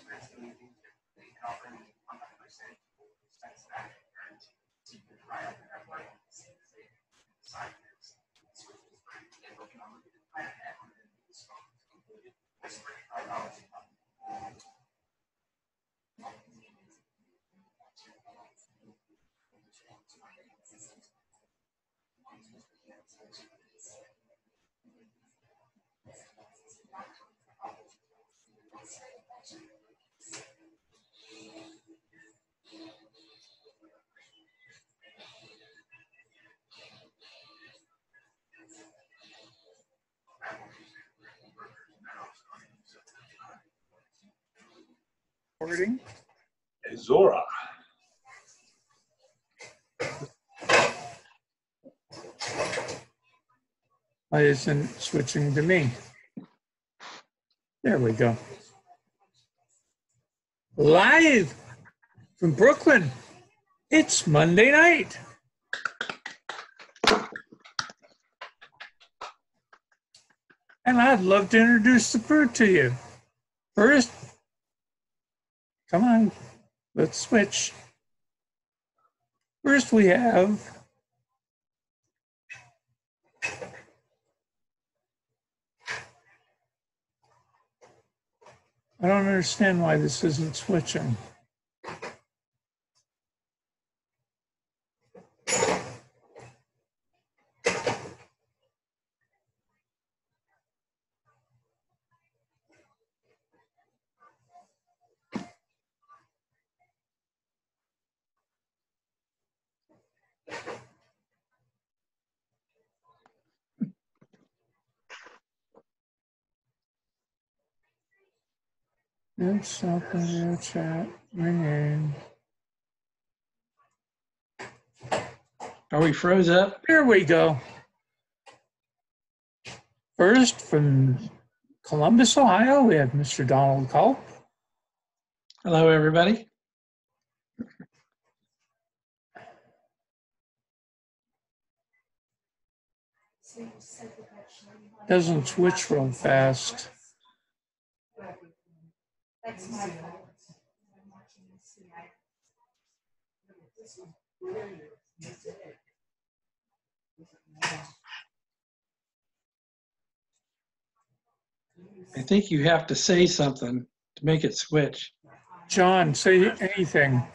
was fascinating that 100% since that and to try out that way see the same assignments. So he was very able to look at the entire hand and he was concluded biology. Recording. Zora. Why isn't switching to me? There we go. Live from Brooklyn. It's Monday night. And I'd love to introduce the crew to you. First, come on, let's switch. First, we have I don't understand why this isn't switching. Up in your chat, my name. Are we froze up? Here we go. First, from Columbus, Ohio, we have Mr. Donald Culp. Hello, everybody. Doesn't switch real fast. I think you have to say something to make it switch. John, say anything.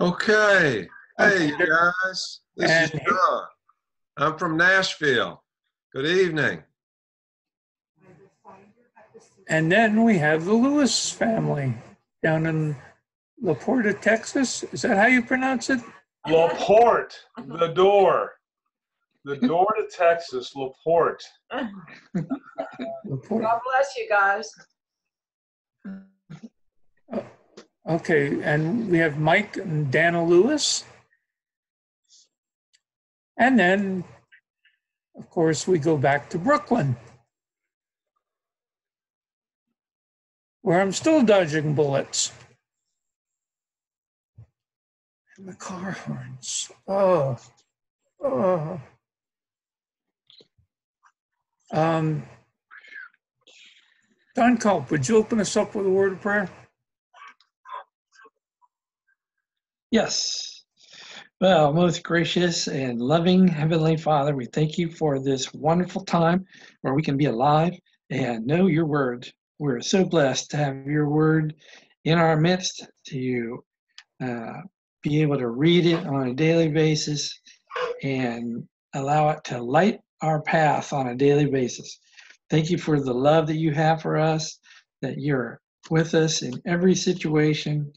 Okay. Hey, you guys. This is John. I'm from Nashville. Good evening. And then we have the Lewis family down in La Porta, Texas. Is that how you pronounce it? Laporte, the door. The door to Texas, Laporte. La Porta. God bless you guys. Oh, okay, and we have Mike and Dana Lewis. And then, of course, we go back to Brooklyn, where I'm still dodging bullets. And the car horns. Oh, oh. Um, Don Culp, would you open us up with a word of prayer? Yes. Well, most gracious and loving Heavenly Father, we thank you for this wonderful time where we can be alive and know your word. We're so blessed to have your word in our midst, to uh, be able to read it on a daily basis and allow it to light our path on a daily basis. Thank you for the love that you have for us, that you're with us in every situation,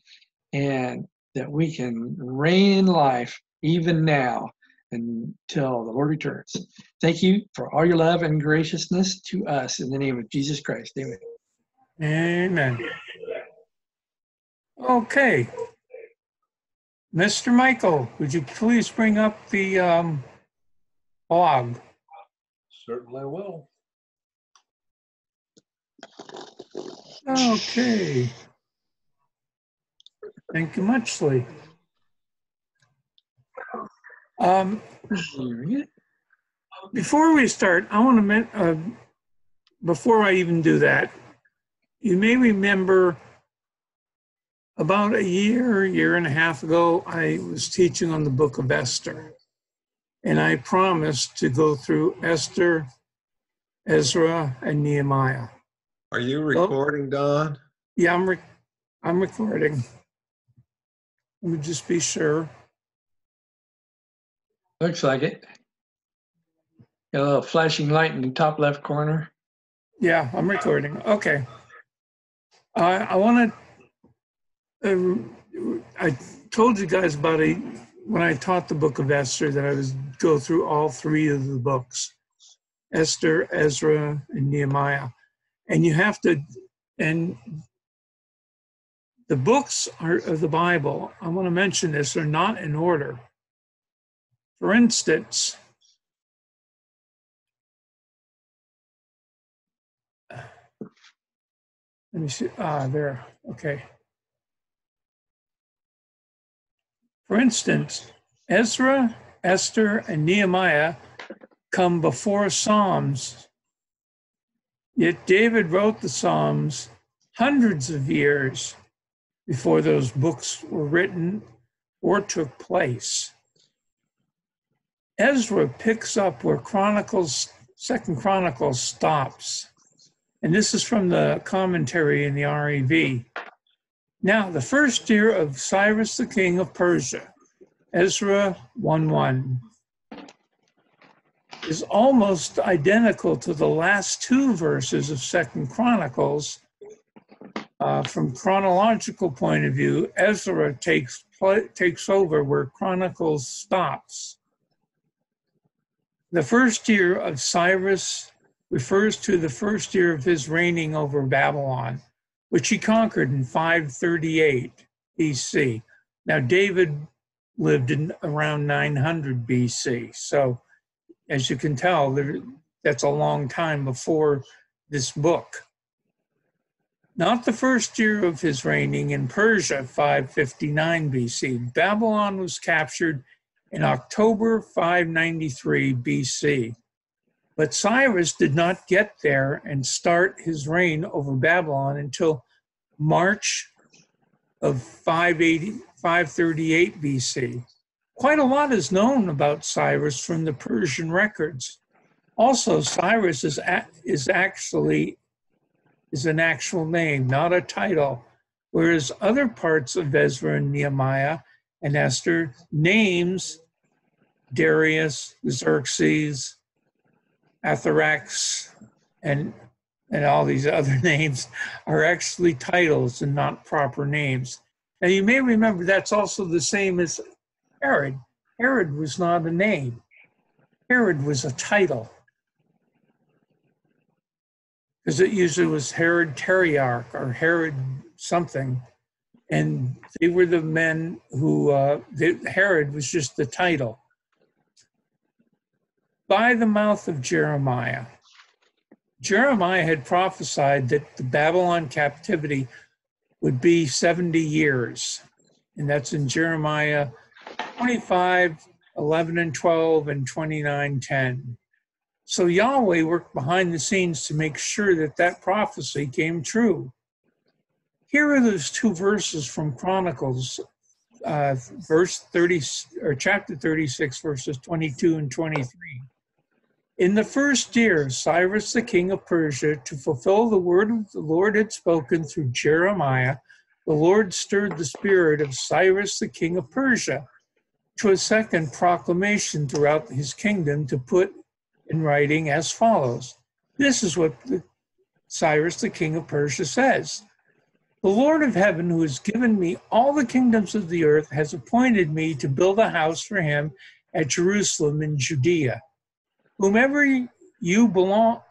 and that we can reign in life even now until the Lord returns. Thank you for all your love and graciousness to us in the name of Jesus Christ. Amen. Amen. Okay. Mr. Michael, would you please bring up the um, blog? Certainly will. Okay. Thank you muchly. Um, before we start, I want to, uh, before I even do that, you may remember About a year, year and a half ago, I was teaching on the book of Esther. And I promised to go through Esther, Ezra, and Nehemiah. Are you recording, Don? Yeah, I'm, re- I'm recording. Let me just be sure. Looks like it. Got a little flashing light in the top left corner. Yeah, I'm recording. Okay. Uh, I want to. Uh, I told you guys about it when I taught the book of Esther that I was go through all three of the books Esther, Ezra, and Nehemiah. And you have to, and the books are, of the Bible, I want to mention this, are not in order. For instance, let me see, ah, there, okay. For instance, Ezra, Esther, and Nehemiah come before Psalms. Yet David wrote the Psalms hundreds of years before those books were written or took place. Ezra picks up where Chronicles, Second Chronicles stops. And this is from the commentary in the REV. Now, the first year of Cyrus the king of Persia, Ezra 1 1, is almost identical to the last two verses of Second Chronicles. Uh, from chronological point of view, Ezra takes takes over where Chronicles stops. The first year of Cyrus refers to the first year of his reigning over Babylon which he conquered in 538 BC. Now, David lived in around 900 BC. So, as you can tell, there, that's a long time before this book. Not the first year of his reigning in Persia, 559 BC. Babylon was captured in October 593 BC. But Cyrus did not get there and start his reign over Babylon until March of 580, 538 BC. Quite a lot is known about Cyrus from the Persian records. Also, Cyrus is, a, is actually is an actual name, not a title, whereas other parts of Ezra and Nehemiah and Esther names Darius, Xerxes, Atharax, and and all these other names are actually titles and not proper names. Now you may remember that's also the same as Herod. Herod was not a name. Herod was a title. Because it usually was Herod Tetrarch or Herod something. And they were the men who, uh, the, Herod was just the title by the mouth of Jeremiah. Jeremiah had prophesied that the Babylon captivity would be 70 years. And that's in Jeremiah 25, 11 and 12, and 29, 10. So Yahweh worked behind the scenes to make sure that that prophecy came true. Here are those two verses from Chronicles, uh, verse 30, or chapter 36, verses 22 and 23. In the first year, Cyrus the king of Persia, to fulfill the word of the Lord had spoken through Jeremiah, the Lord stirred the spirit of Cyrus the king of Persia to a second proclamation throughout his kingdom to put in writing as follows. This is what the, Cyrus the king of Persia says. The Lord of heaven, who has given me all the kingdoms of the earth, has appointed me to build a house for him at Jerusalem in Judea whomever you belong,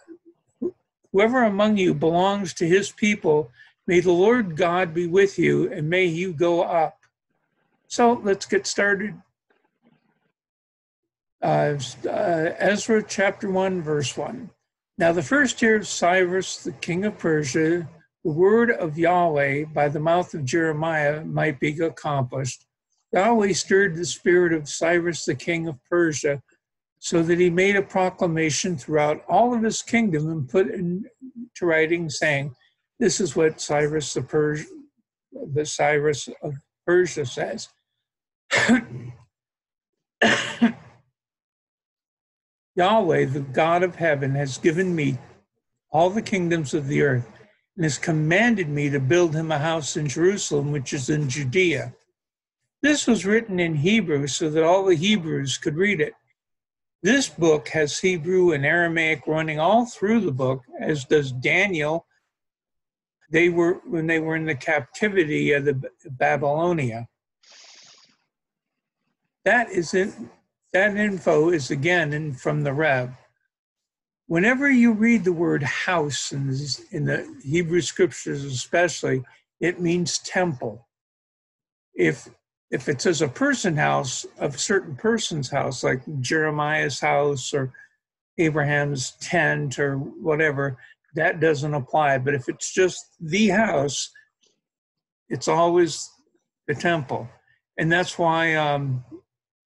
whoever among you belongs to his people, may the Lord God be with you and may you go up. So let's get started. Uh, uh, Ezra chapter 1, verse 1. Now, the first year of Cyrus, the king of Persia, the word of Yahweh by the mouth of Jeremiah might be accomplished. Yahweh stirred the spirit of Cyrus, the king of Persia, so that he made a proclamation throughout all of his kingdom and put into writing, saying, This is what Cyrus the Persian, the Cyrus of Persia says. Yahweh, the God of heaven, has given me all the kingdoms of the earth and has commanded me to build him a house in Jerusalem, which is in Judea. This was written in Hebrew so that all the Hebrews could read it. This book has Hebrew and Aramaic running all through the book, as does Daniel. They were when they were in the captivity of the Babylonia. That is it. That info is again in, from the Rev. Whenever you read the word house in, this, in the Hebrew scriptures, especially, it means temple. If if it says a person house, a certain person's house, like Jeremiah's house or Abraham's tent or whatever, that doesn't apply. But if it's just the house, it's always the temple. And that's why um,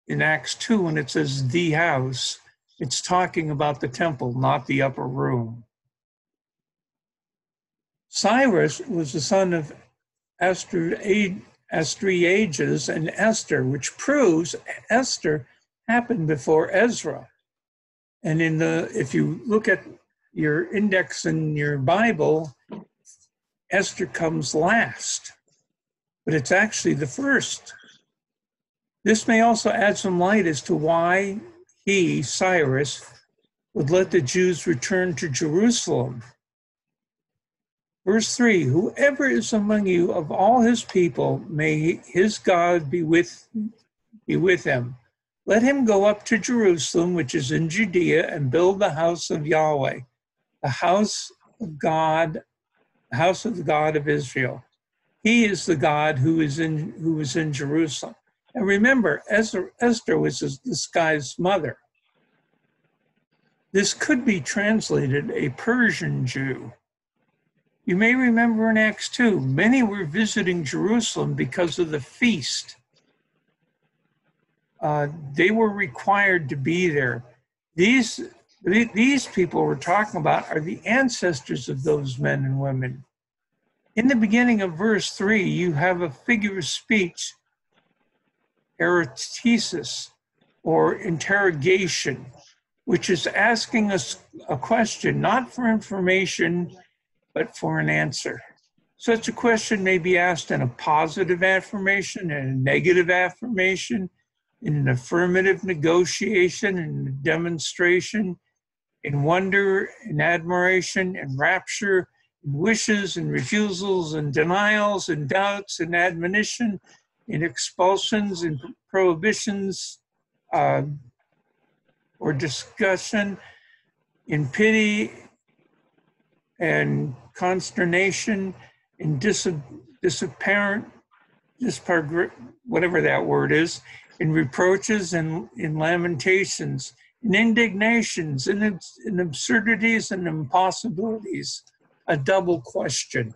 in Acts 2, when it says the house, it's talking about the temple, not the upper room. Cyrus was the son of Astyages and Esther, which proves Esther happened before Ezra. And in the if you look at your index in your Bible, Esther comes last, but it's actually the first. This may also add some light as to why he, Cyrus, would let the Jews return to Jerusalem. Verse 3 Whoever is among you of all his people, may his God be with, be with him. Let him go up to Jerusalem, which is in Judea, and build the house of Yahweh, the house of God, the house of the God of Israel. He is the God who is in who is in Jerusalem. And remember, Esther, was this guy's mother. This could be translated a Persian Jew. You may remember in Acts 2, many were visiting Jerusalem because of the feast. Uh, they were required to be there. These, these people we're talking about are the ancestors of those men and women. In the beginning of verse 3, you have a figure of speech erotesis or interrogation, which is asking us a question, not for information, but for an answer. Such a question may be asked in a positive affirmation, in a negative affirmation, in an affirmative negotiation, in a demonstration, in wonder, in admiration, in rapture, in wishes and refusals and denials and doubts and admonition, in expulsions and prohibitions uh, or discussion, in pity and consternation, in dis- disapparent, dispar- whatever that word is, in reproaches and in lamentations, in indignations, in, in absurdities and impossibilities. A double question.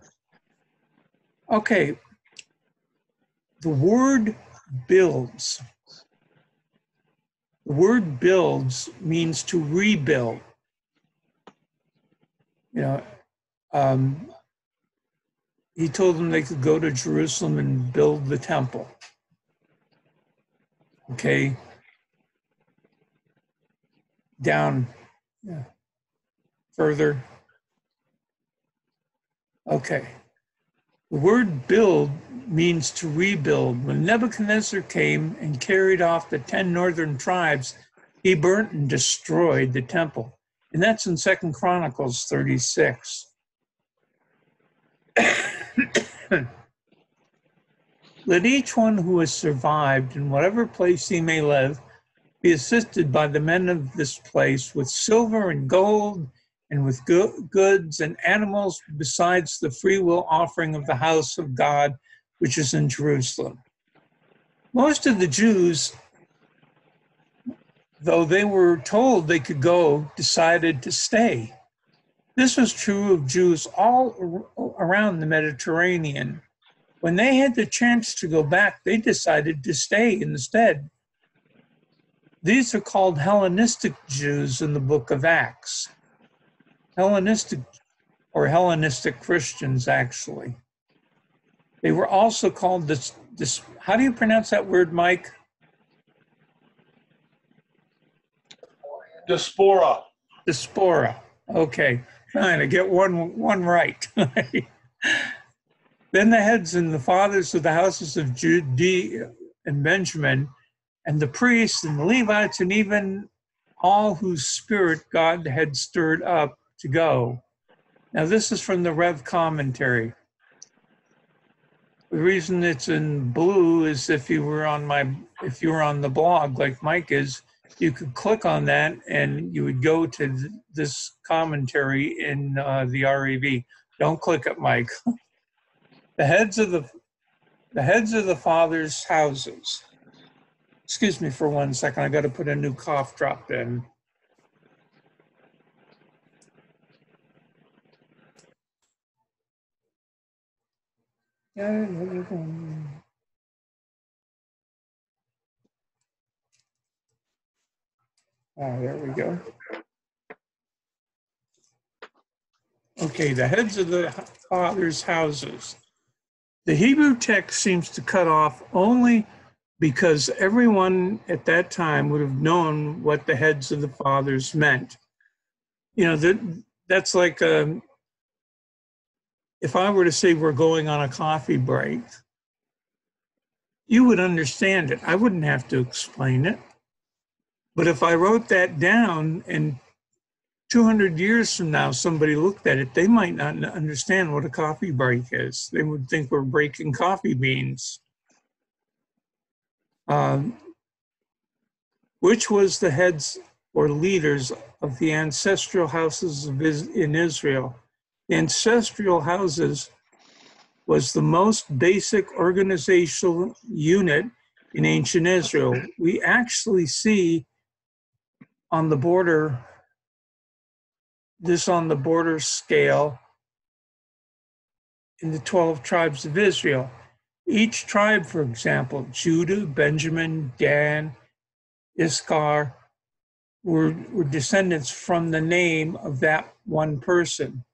Okay, the word builds. The word builds means to rebuild. You know, um, he told them they could go to Jerusalem and build the temple. Okay. Down yeah. further. Okay. The word build means to rebuild. When Nebuchadnezzar came and carried off the 10 northern tribes, he burnt and destroyed the temple. And that's in Second Chronicles 36. Let each one who has survived in whatever place he may live be assisted by the men of this place with silver and gold and with goods and animals, besides the freewill offering of the house of God, which is in Jerusalem. Most of the Jews, though they were told they could go, decided to stay. This was true of Jews all around the Mediterranean. When they had the chance to go back, they decided to stay instead. These are called Hellenistic Jews in the book of Acts. Hellenistic or Hellenistic Christians, actually. They were also called this, this, how do you pronounce that word, Mike? Diaspora. Diaspora. Okay, trying to get one, one right. then the heads and the fathers of the houses of Judah and Benjamin, and the priests and the Levites, and even all whose spirit God had stirred up to go. Now, this is from the Rev commentary. The reason it's in blue is if you were on my, if you were on the blog like Mike is, you could click on that and you would go to th- this commentary in uh, the REV. Don't click it, Mike. the heads of the the heads of the fathers' houses. Excuse me for one second. I got to put a new cough drop in. Ah, there we go. Okay, the heads of the fathers' houses. The Hebrew text seems to cut off only because everyone at that time would have known what the heads of the fathers meant. You know, that that's like um, if I were to say we're going on a coffee break, you would understand it. I wouldn't have to explain it. But if I wrote that down and 200 years from now somebody looked at it, they might not understand what a coffee break is. They would think we're breaking coffee beans. Um, which was the heads or leaders of the ancestral houses in Israel. Ancestral houses was the most basic organizational unit in ancient Israel. We actually see on the border, this on the border scale in the 12 tribes of Israel. Each tribe, for example, Judah, Benjamin, Dan, Issachar, were, were descendants from the name of that one person,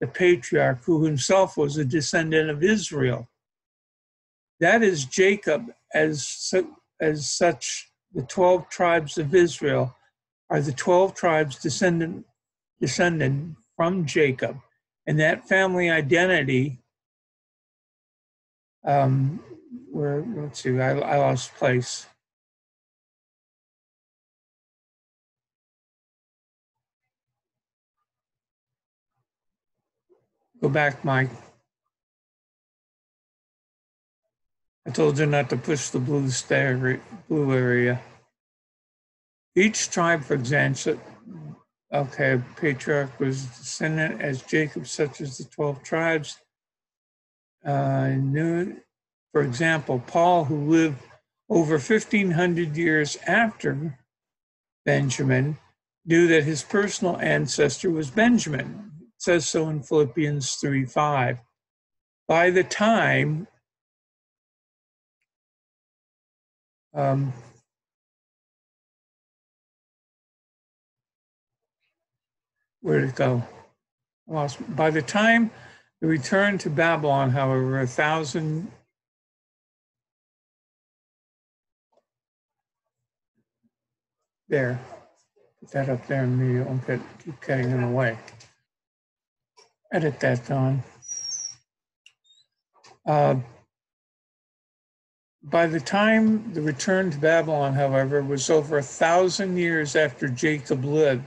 the patriarch who himself was a descendant of Israel. That is Jacob as, as such, the 12 tribes of Israel are the 12 tribes descendant, descended from Jacob. And that family identity, um, where, let's see, I, I lost place. Go back, Mike. I told you not to push the blue star, blue area. Each tribe, for example, okay, patriarch was descendant as Jacob, such as the 12 tribes. Uh, knew, for example, Paul, who lived over 1500 years after Benjamin, knew that his personal ancestor was Benjamin. It says so in Philippians 3 5. By the time um, where'd it go? Lost. By the time the return to Babylon, however, a thousand there. Put that up there and maybe I'll get, keep getting in the way. Edit that, Don. Uh, by the time the return to Babylon, however, was over a thousand years after Jacob lived,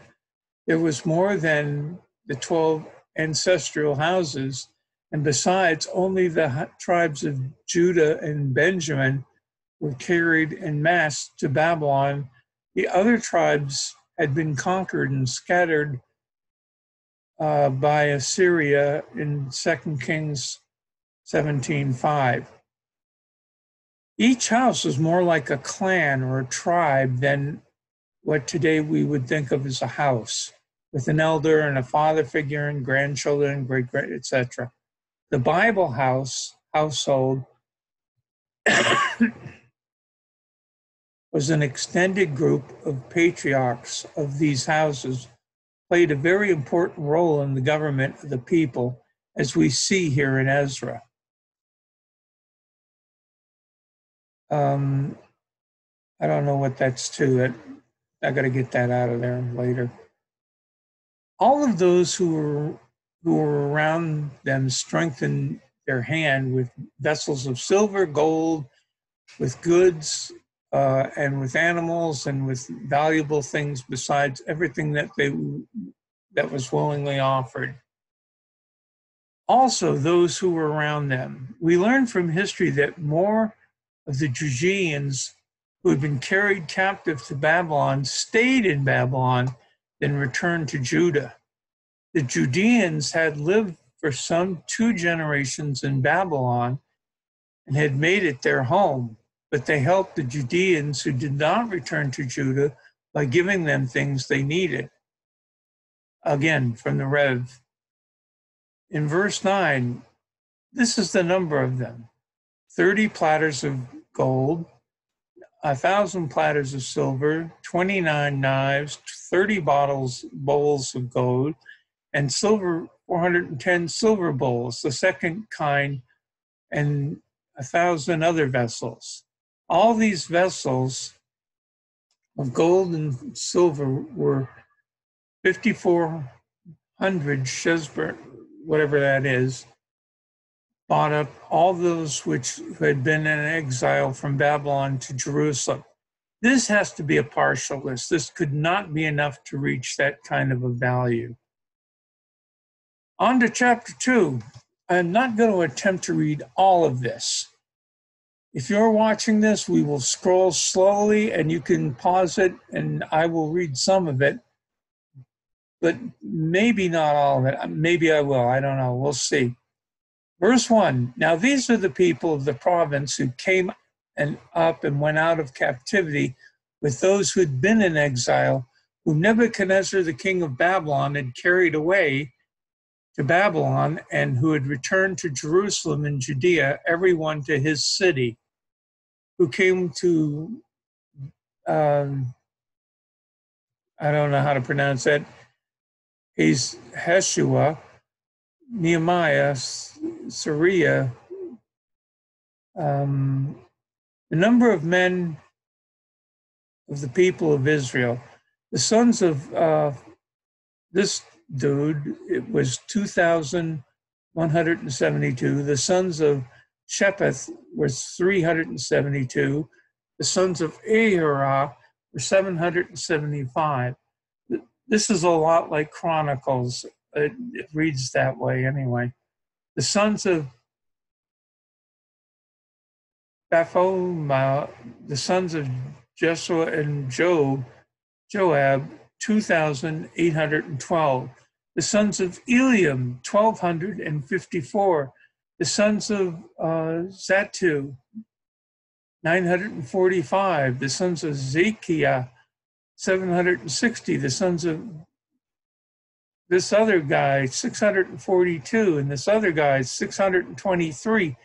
there was more than the 12 ancestral houses. And besides, only the tribes of Judah and Benjamin were carried en masse to Babylon. The other tribes had been conquered and scattered uh, by Assyria in 2 Kings 17:5. Each house was more like a clan or a tribe than what today we would think of as a house, with an elder and a father figure and grandchildren, great great, etc. The Bible house household was an extended group of patriarchs of these houses, played a very important role in the government of the people, as we see here in Ezra. Um, I don't know what that's to. That I got to get that out of there later. All of those who were who were around them strengthened their hand with vessels of silver, gold, with goods, uh, and with animals, and with valuable things besides everything that they that was willingly offered. Also, those who were around them. We learn from history that more of the Judeans who had been carried captive to Babylon stayed in Babylon than returned to Judah. The Judeans had lived for some two generations in Babylon and had made it their home, but they helped the Judeans who did not return to Judah by giving them things they needed. Again, from the Rev. In verse 9, this is the number of them 30 platters of gold, a thousand platters of silver, 29 knives, 30 bottles, bowls of gold, and silver, 410 silver bowls, the second kind, and a thousand other vessels. All these vessels of gold and silver were 5,400 shesper, whatever that is, bought up all those which had been in exile from Babylon to Jerusalem. This has to be a partial list. This could not be enough to reach that kind of a value. On to chapter two. I'm not going to attempt to read all of this. If you're watching this, we will scroll slowly and you can pause it and I will read some of it, but maybe not all of it. Maybe I will. I don't know. We'll see. Verse 1 Now these are the people of the province who came and up and went out of captivity with those who had been in exile, whom Nebuchadnezzar, the king of Babylon, had carried away to Babylon, and who had returned to Jerusalem and Judea, everyone to his city, who came to, um, I don't know how to pronounce that, he's Heshua, Nehemiah, Syria, um, the number of men of the people of Israel, the sons of uh, this dude, it was 2,172. The sons of Shepheth were 372. The sons of Ahira were 775. This is a lot like Chronicles it, it reads that way anyway. The sons of Baphoma, the sons of Jeshua and Job, Joab, 2,812. The sons of Eliam, 1,254. The sons of uh, Zattu, 945. The sons of Zekiah, 760. The sons of this other guy 642 and this other guy 623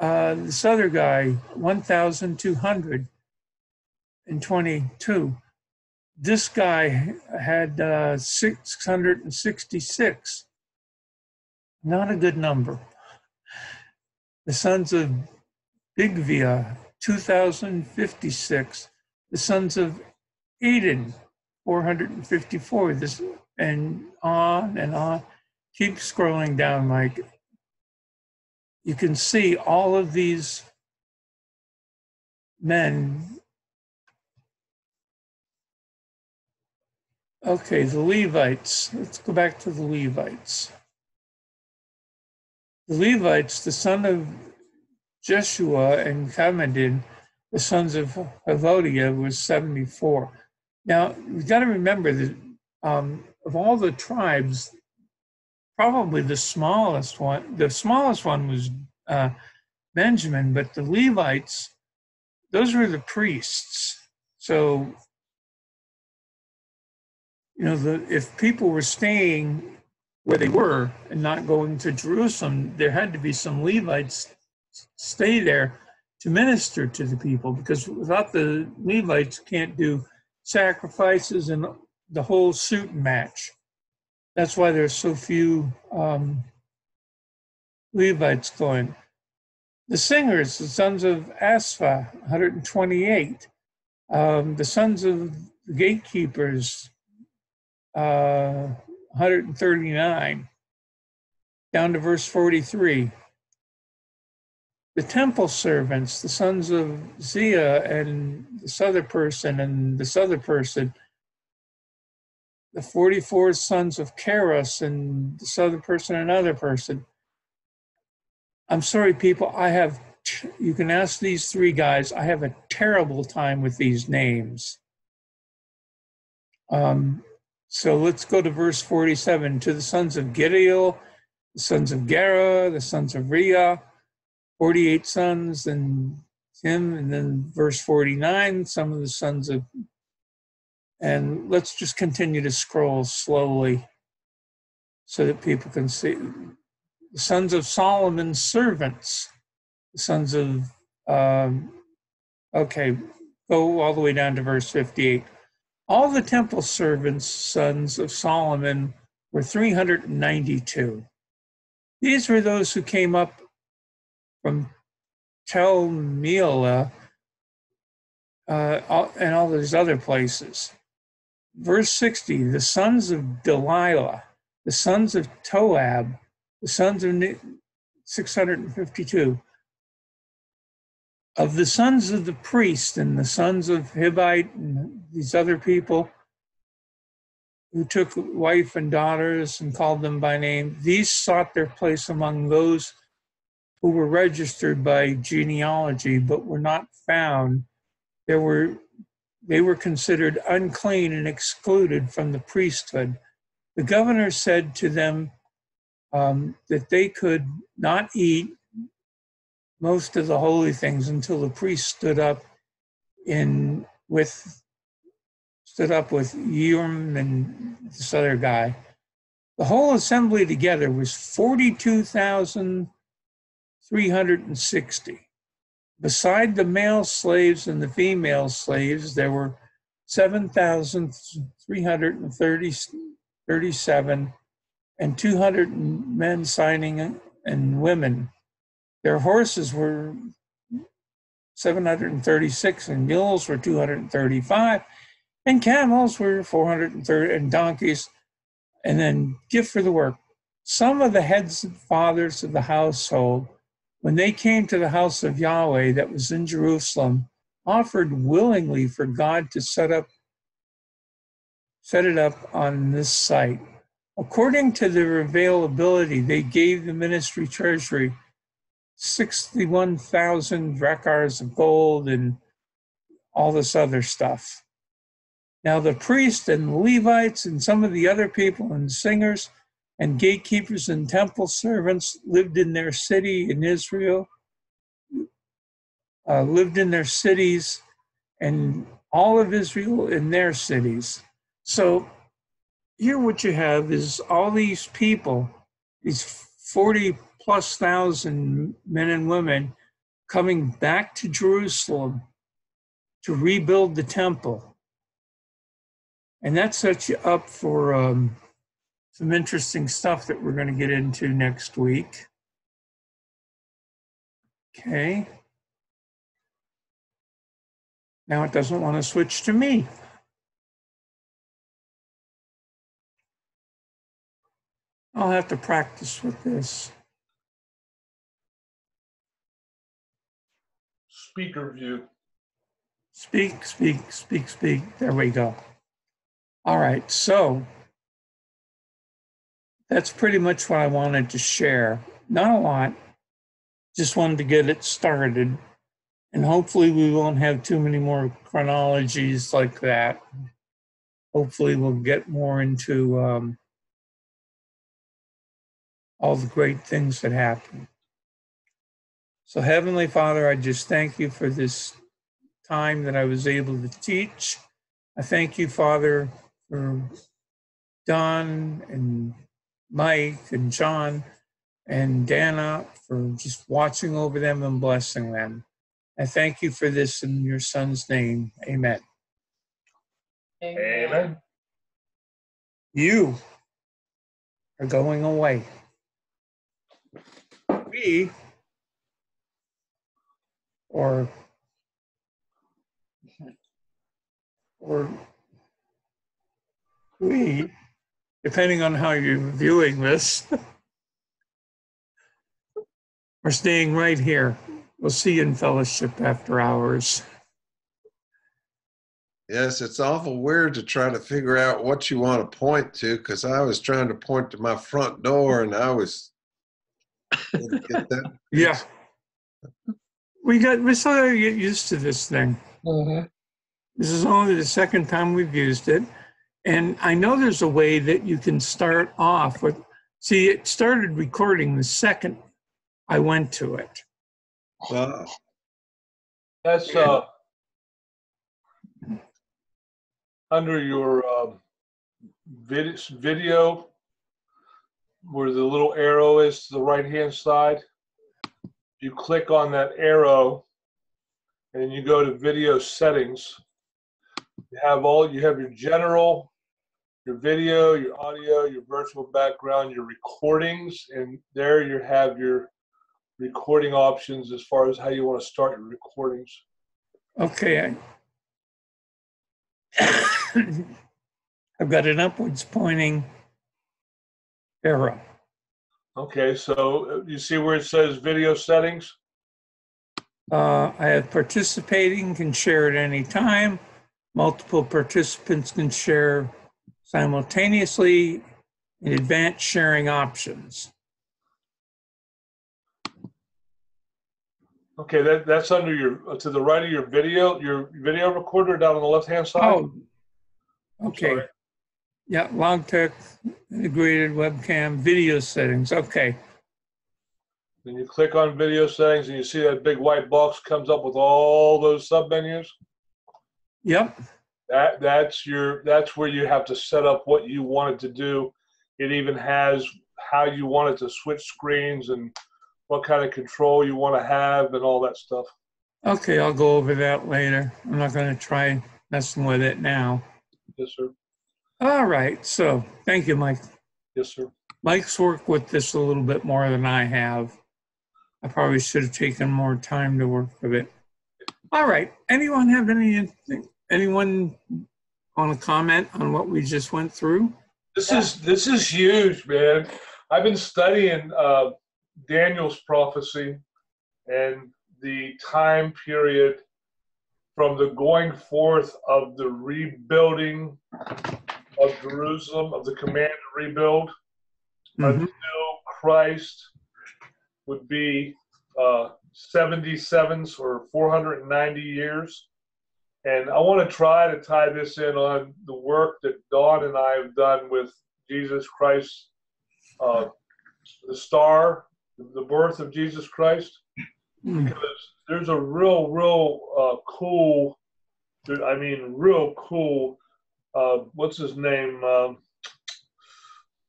uh, this other guy 1222 this guy had uh, 666 not a good number. The sons of bigvia 2056 the sons of eden 454 this and on and on. Keep scrolling down, Mike. You can see all of these men. Okay, the Levites. Let's go back to the Levites. The Levites, the son of Jeshua and Kamadin, the sons of Havodia, was 74. Now, we've got to remember that um, of all the tribes, probably the smallest one, the smallest one was uh, Benjamin, but the Levites, those were the priests. So, you know, the, if people were staying where they were and not going to Jerusalem, there had to be some Levites stay there to minister to the people because without the Levites, can't do sacrifices and the whole suit match. That's why there's so few um, Levites going. The singers, the sons of Asaph, 128. Um, the sons of gatekeepers, uh, 139. Down to verse 43. The temple servants, the sons of Zia and this other person and this other person, the 44 sons of Keros and this other person, and another person. I'm sorry, people, I have, you can ask these three guys, I have a terrible time with these names. Um, so let's go to verse 47. To the sons of Gideon, the sons of Gera, the sons of Ria, 48 sons, and him. and then verse 49, some of the sons of and let's just continue to scroll slowly so that people can see. The sons of Solomon's servants, the sons of, um, okay, go all the way down to verse 58. All the temple servants, sons of Solomon, were 392. These were those who came up from Tel Melah uh, and all those other places verse 60 the sons of Delilah, the sons of Toab, the sons of 652. Of the sons of the priest and the sons of Hivite and these other people who took wife and daughters and called them by name, these sought their place among those who were registered by genealogy but were not found. There were they were considered unclean and excluded from the priesthood. The governor said to them um, that they could not eat most of the holy things until the priest stood up in with stood up with Urim and this other guy. The whole assembly together was 42,360. Beside the male slaves and the female slaves, there were 7,337 and 200 men signing and women. Their horses were 736 and mules were 235 and camels were 430 and donkeys and then gift for the work. Some of the heads and fathers of the household when they came to the house of Yahweh that was in Jerusalem, offered willingly for God to set up set it up on this site. According to their availability, they gave the ministry treasury 61,000 drachars of gold and all this other stuff. Now, the priests and Levites and some of the other people and singers and gatekeepers and temple servants lived in their city in Israel, uh, lived in their cities, and all of Israel in their cities. So here, what you have is all these people, these 40 plus thousand men and women coming back to Jerusalem to rebuild the temple. And that sets you up for um, some interesting stuff that we're going to get into next week. Okay. Now it doesn't want to switch to me. I'll have to practice with this. Speaker view. Speak, speak, speak, speak. There we go. All right, so that's pretty much what I wanted to share. Not a lot, just wanted to get it started. And hopefully, we won't have too many more chronologies like that. Hopefully, we'll get more into um, all the great things that happen. So, Heavenly Father, I just thank you for this time that I was able to teach. I thank you, Father, for Don and Mike and John and Dana for just watching over them and blessing them. I thank you for this in your son's name. Amen. Amen. You are going away. We or or we, depending on how you're viewing this, are staying right here. We'll see you in fellowship after hours. Yes, it's awful weird to try to figure out what you want to point to because I was trying to point to my front door and I was. Didn't get that. Yeah. We got, we still gotta get used to this thing. Uh-huh. This is only the second time we've used it. And I know there's a way that you can start off with, see, it started recording the second I went to it. Wow. That's uh, under your um, vid- video, where the little arrow is to the right-hand side. You click on that arrow, and you go to video settings. You have all. You have your general, your video, your audio, your virtual background, your recordings, and there you have your recording options as far as how you want to start your recordings. Okay. I've got an upwards pointing arrow. Okay, so uh, you see where it says video settings? Uh, I have participating can share at any time. Multiple participants can share simultaneously in advanced sharing options. Okay, that, that's under your, uh, to the right of your video, your video recorder down on the left-hand side? Oh, okay. Yeah, Logitech integrated webcam video settings. Okay. Then you click on video settings and you see that big white box comes up with all those submenus? Yep. That, that's your, that's where you have to set up what you want it to do. It even has how you want it to switch screens and what kind of control you want to have and all that stuff. Okay, I'll go over that later. I'm not going to try messing with it now. Yes, sir. All right. So thank you, Mike. Yes, sir. Mike's worked with this a little bit more than I have. I probably should have taken more time to work with it. All right. Anyone have any, anyone want to comment on what we just went through? This is this is huge, man. I've been studying uh, Daniel's prophecy and the time period from the going forth of the rebuilding of Jerusalem, of the command to rebuild, Mhm. until Christ would be uh, 77s or 490 years. And I want to try to tie this in on the work that Dawn and I have done with Jesus Christ, uh, the star, the birth of Jesus Christ, Mm. because there's a real, real uh, cool, I mean, real cool, uh, what's his name? Um,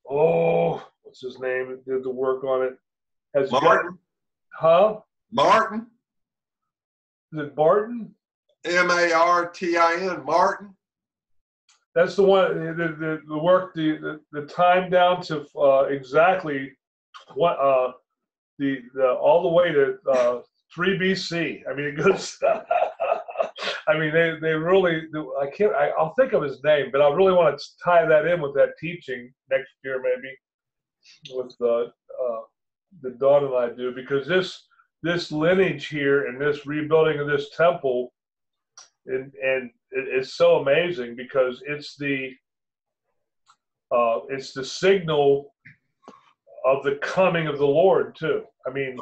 oh, what's his name? Did the work on it. Has got- Martin. huh? Martin. Is it Barton? M A R T I N. Martin. That's the one. The the, the work the, the the time down to uh, exactly what uh, the the all the way to uh, three BC. I mean, it goes. I mean, they they really. I can't. I, I'll think of his name, but I really want to tie that in with that teaching next year, maybe with the uh, the Dawn and I do because this this lineage here and this rebuilding of this temple and and it's so amazing because it's the uh, it's the signal of the coming of the Lord too. I mean,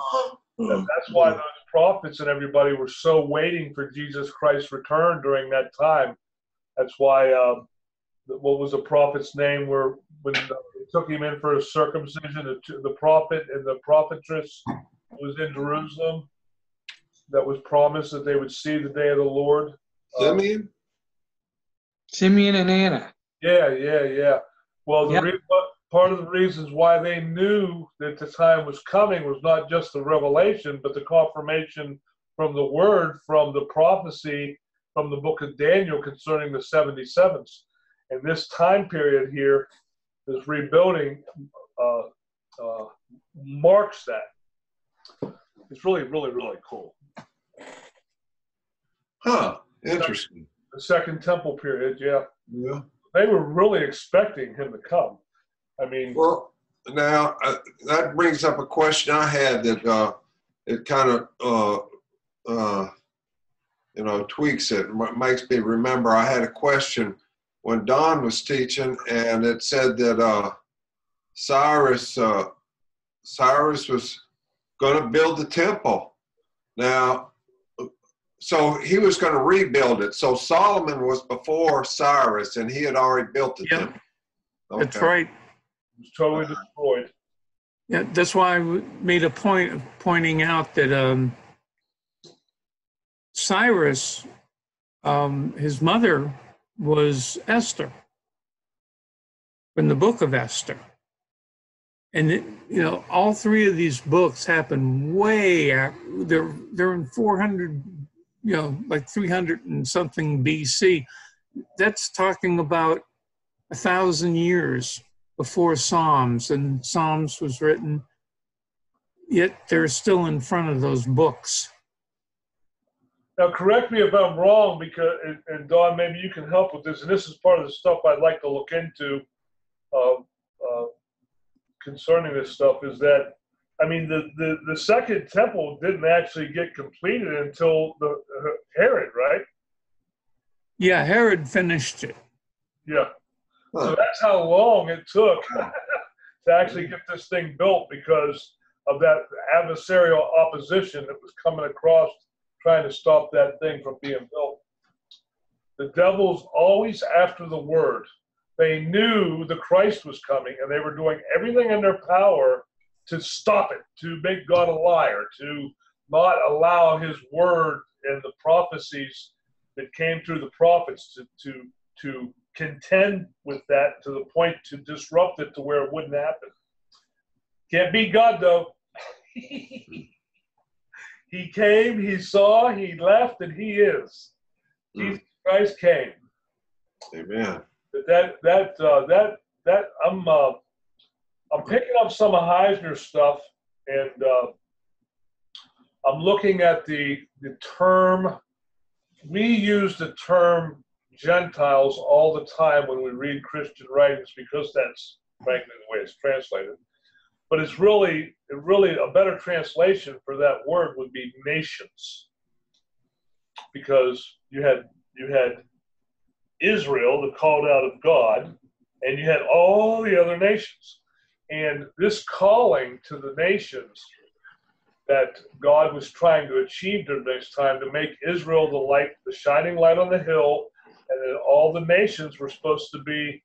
that's why those prophets and everybody were so waiting for Jesus Christ's return during that time. That's why um, what was the prophet's name? Where when they took him in for a circumcision, the, the prophet and the prophetess was in Jerusalem. That was promised that they would see the day of the Lord. Uh, Simeon. Simeon and Anna. Yeah, yeah, yeah. Well, the Yep. re- part of the reasons why they knew that the time was coming was not just the revelation, but the confirmation from the word, from the prophecy from the book of Daniel concerning the 77s. And this time period here, this rebuilding, uh, uh, marks that. It's really, really, really cool. Huh. Interesting. The Second Temple period, yeah. Yeah. They were really expecting him to come. I mean, Well, now uh, that brings up a question I had that uh, it kind of uh, uh, you know tweaks it, m- makes me remember. I had a question when Don was teaching, and it said that uh, Cyrus uh, Cyrus was going to build the temple. Now, so he was going to rebuild it. So Solomon was before Cyrus, and he had already built the Yeah. temple. That's right. it was totally destroyed. Yeah, that's why I made a point of pointing out that um, Cyrus, um, his mother was Esther in the book of Esther. And it, you know, all three of these books happen way out. They're they're in 400, you know, like 300 and something BC. That's talking about a thousand years before Psalms, and Psalms was written. Yet they're still in front of those books. Now, correct me if I'm wrong, because and, Don, maybe you can help with this. And this is part of the stuff I'd like to look into uh, uh, concerning this stuff. Is that I mean, the, the the second temple didn't actually get completed until the uh, Herod, right? Yeah, Herod finished it. Yeah. So that's how long it took to actually get this thing built because of that adversarial opposition that was coming across trying to stop that thing from being built. The devil's always after the word. They knew the Christ was coming and they were doing everything in their power to stop it, to make God a liar, to not allow his word and the prophecies that came through the prophets to, to, to contend with that to the point to disrupt it to where it wouldn't happen. Can't beat God though. he came, he saw, he left, and he is. Jesus Christ came. Amen. But that that uh, that that I'm uh, I'm picking up some of Heiser's stuff, and uh, I'm looking at the the term. We use the term Gentiles all the time when we read Christian writings because that's frankly the way it's translated. But it's really it really a better translation for that word would be nations, because you had you had Israel, the called out of God, and you had all the other nations. And this calling to the nations that God was trying to achieve during this time to make Israel the light, the shining light on the hill, and then all the nations were supposed to be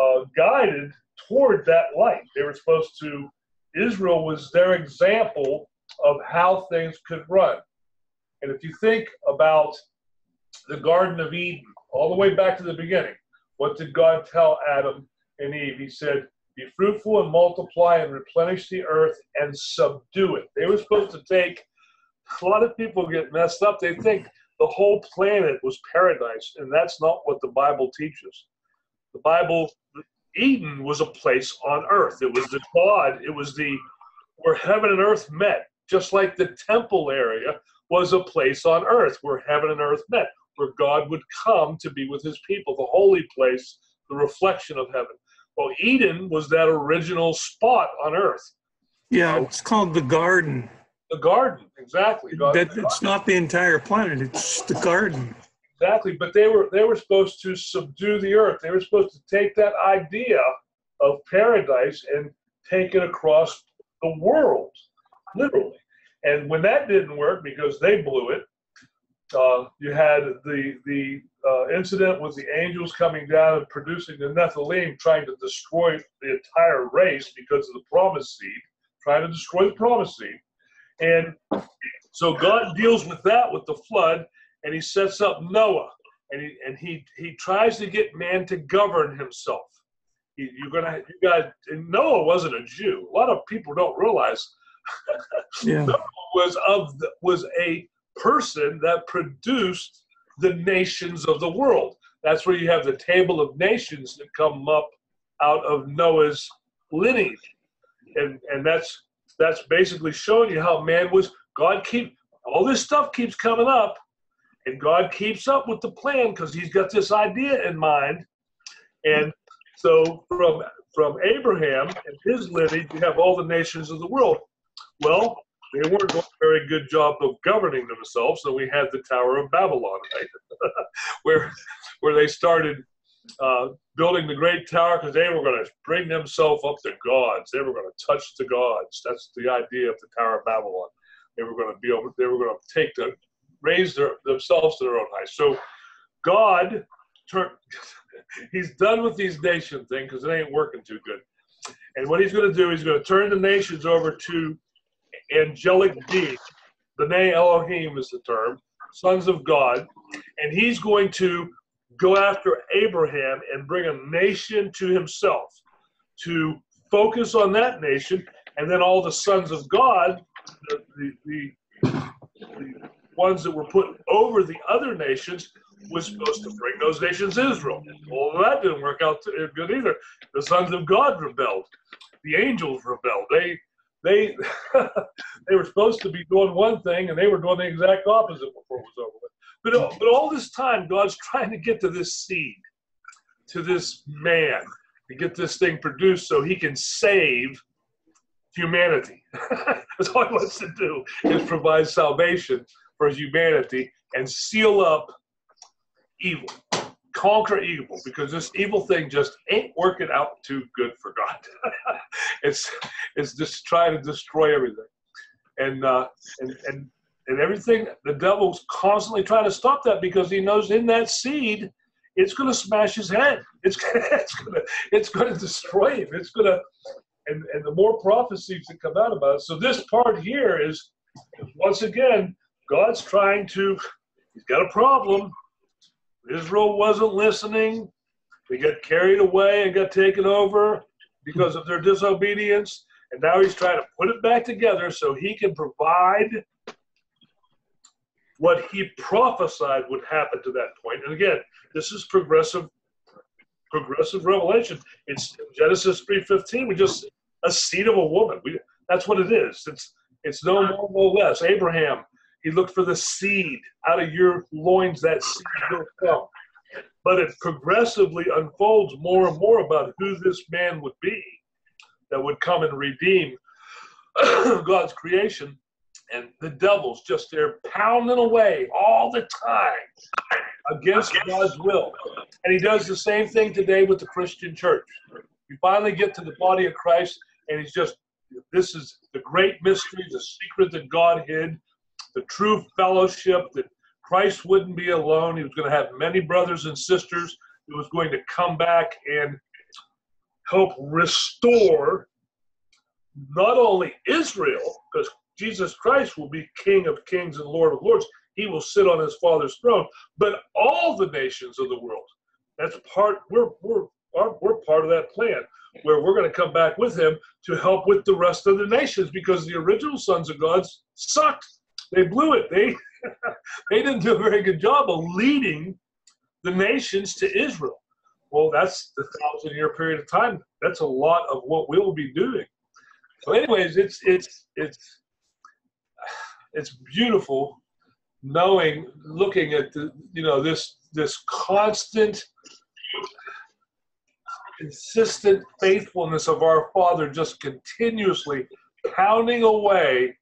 uh, guided toward that light. They were supposed to, Israel was their example of how things could run. And if you think about the Garden of Eden, all the way back to the beginning. What did God tell Adam and Eve? He said, Be fruitful and multiply and replenish the earth and subdue it. They were supposed to take, a lot of people get messed up. They think the whole planet was paradise, and that's not what the Bible teaches. The Bible, Eden was a place on earth. It was the God, it was the where heaven and earth met, just like the temple area was a place on earth where heaven and earth met where God would come to be with his people, the holy place, the reflection of heaven. Well, Eden was that original spot on earth, Yeah, it's called the garden. the garden, exactly. God, That it's not the entire planet; it's the garden. exactly. But they were they were supposed to subdue the earth. They were supposed to take that idea of paradise and take it across the world, literally. And when that didn't work because they blew it, uh, you had the the uh, incident with the angels coming down and producing the Nephilim, trying to destroy the entire race because of the promised seed, trying to destroy the promised seed. And so God deals with that with the flood, and He sets up Noah, and he and he he tries to get man to govern himself. You- You're gonna you got and Noah wasn't a Jew. A lot of people don't realize Yeah, was of the, was a person that produced the nations of the world. That's where you have the table of nations that come up out of Noah's lineage, and and that's that's basically showing you how man was. God keep all this stuff keeps coming up, And God keeps up with the plan because he's got this idea in mind. And so from from Abraham and his lineage, you have all the nations of the world. Well, they weren't doing a very good job of governing themselves, so we had the Tower of Babylon, right? where where they started uh, building the great tower because they were going to bring themselves up to gods. They were going to touch the gods. That's the idea of the Tower of Babylon. They were going to be able. They were going to take the raise their, themselves to their own height. So God turned. he's done with these nation thing because it ain't working too good. And what he's going to do, he's going to turn the nations over to angelic beings. B'nai Elohim is the term, sons of God. And he's going to go after Abraham and bring a nation to himself to focus on that nation. And then all the sons of God, the, the, the, the ones that were put over the other nations, was supposed to bring those nations Israel. Well, that didn't work out good either. The sons of God rebelled. The angels rebelled. They they they were supposed to be doing one thing and they were doing the exact opposite before it was over with. But uh, but all this time, God's trying to get to this seed, to this man, to get this thing produced so He can save humanity. That's all He wants to do is provide salvation for humanity and seal up evil, conquer evil, because this evil thing just ain't working out too good for God. it's it's just trying to destroy everything, and uh, and and and everything. The devil's constantly trying to stop that because he knows in that seed. It's going to smash his head. It's gonna, it's going to it's going to destroy him. It's going to and and the more prophecies that come out about it. So this part here is once again God's trying to. He's got a problem. Israel wasn't listening. They got carried away and got taken over because of their disobedience. And now he's trying to put it back together so he can provide what he prophesied would happen to that point. And again, this is progressive progressive revelation. It's Genesis 3:15. We just a seed of a woman. We, that's what it is. It's it's no more no less. Abraham he looked for the seed out of your loins, that seed will come. But it progressively unfolds more and more about who this man would be that would come and redeem God's creation. And the devil's just there pounding away all the time against God's will. And he does the same thing today with the Christian church. You finally get to the body of Christ, and he's just, this is the great mystery, the secret that God hid the true fellowship that Christ wouldn't be alone. He was going to have many brothers and sisters. He was going to come back and help restore not only Israel, because Jesus Christ will be King of kings and Lord of lords. He will sit on his Father's throne, but all the nations of the world. That's part. We're we're we're part of that plan where we're going to come back with him to help with the rest of the nations because the original sons of God sucked they blew it. They they didn't do a very good job of leading the nations to Israel. Well, that's the thousand year period of time. That's a lot of what we'll be doing. So, anyways, it's it's it's it's beautiful knowing, looking at the you know this this constant, consistent faithfulness of our Father, just continuously pounding away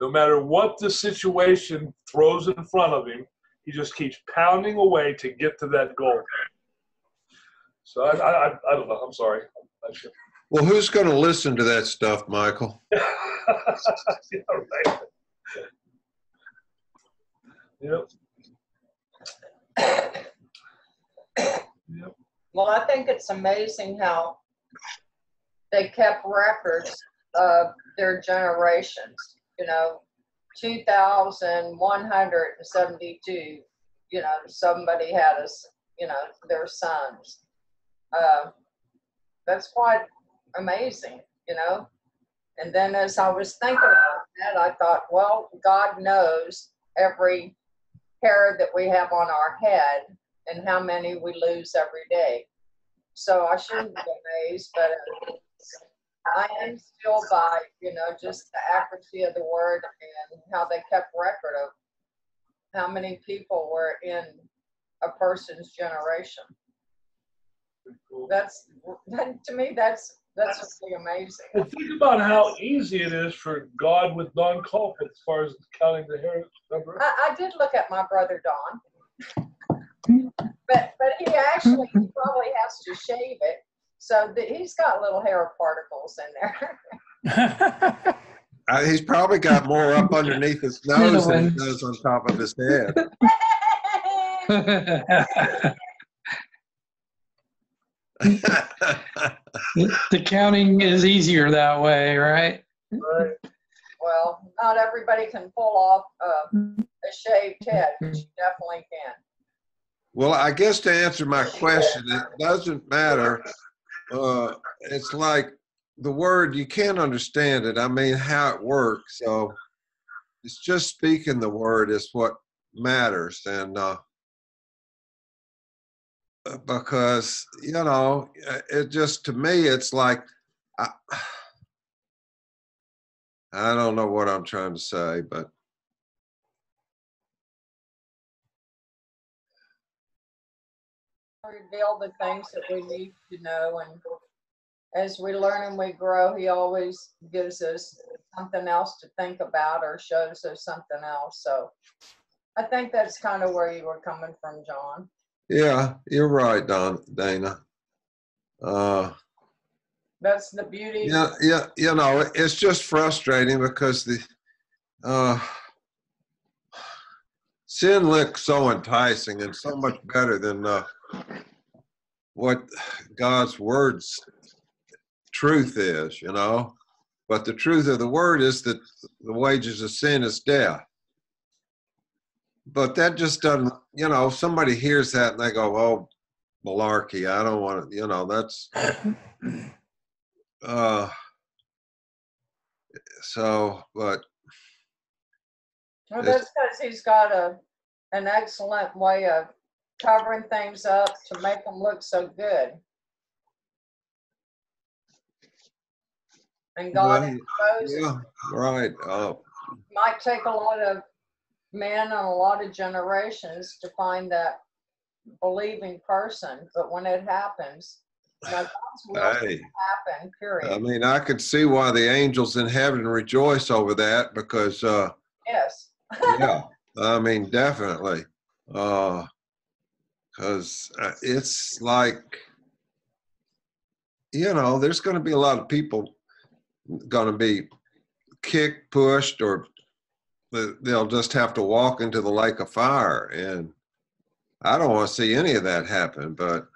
no matter what the situation throws in front of him, he just keeps pounding away to get to that goal. So I, I, I don't know. I'm sorry. Well, who's going to listen to that stuff, Michael? yeah, right. Yep. Yep. Well, I think it's amazing how they kept records of their generations you know, 2,172, you know, somebody had us, you know, their sons. Uh, that's quite amazing, you know. And then as I was thinking about that, I thought, well, God knows every hair that we have on our head and how many we lose every day. So I shouldn't be amazed, but I am still by, you know, just the accuracy of the word and how they kept record of how many people were in a person's generation. That's that, to me. That's that's really amazing. Well, think about how easy it is for God with non-culprit as far as counting the hair number. I, I did look at my brother Don, but but he actually he probably has to shave it, so that he's got little hair particles in there. Uh, he's probably got more up underneath his nose than he does on top of his head. the counting is easier that way, right? Right. well, not everybody can pull off uh, a shaved head, but you definitely can. well, I guess to answer my question, it doesn't matter. Uh, it's like the word, you can't understand it. I mean, how it works. So it's just speaking the word is what matters. And uh, because, you know, it just, to me, it's like, I, I don't know what I'm trying to say, but Reveal the things that we need to know, and as we learn and we grow, he always gives us something else to think about or shows us something else. So I think that's kind of where you were coming from, John. yeah, you're right, Don, Dana. Uh, That's the beauty. Yeah, yeah, you know, it's just frustrating because the uh, sin looks so enticing and so much better than uh, what God's words truth is, you know. But the truth of the word is that the wages of sin is death. But that just doesn't, you know, somebody hears that and they go, oh, malarkey, I don't want to, you know, that's uh so but Well, that's because he's got a, an excellent way of covering things up to make them look so good. And God Well, exposes, yeah right uh might take a lot of men and a lot of generations to find that believing person, but when it happens, you know, God's hey happen, i mean i could see why the angels in heaven rejoice over that because uh Yes. yeah i mean definitely uh because it's like you know there's going to be a lot of people going to be kicked pushed or they'll just have to walk into the lake of fire and i don't want to see any of that happen but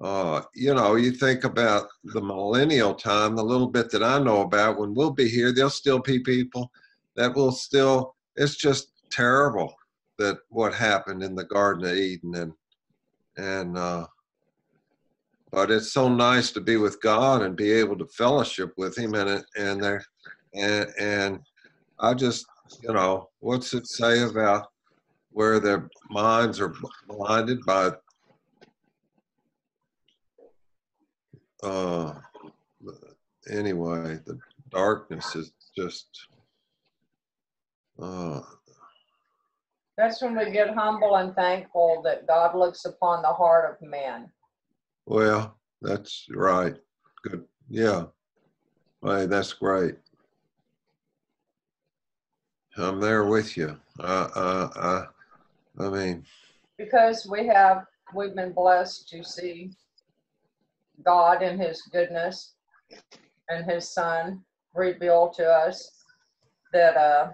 uh, you know, you think about the millennial time, the little bit that I know about, when we'll be here, there'll still be people that will still, it's just terrible that what happened in the Garden of Eden. And, and, uh, but it's so nice to be with God and be able to fellowship with Him and, and there, and, and I just, you know, what's it say about where their minds are blinded by uh anyway the darkness is just uh That's when we get humble and thankful that God looks upon the heart of man. well that's right. Good. Yeah. Hey that's great. I'm there with you. Uh uh uh i mean. Because we have we've been blessed to see God in his goodness and his son revealed to us that uh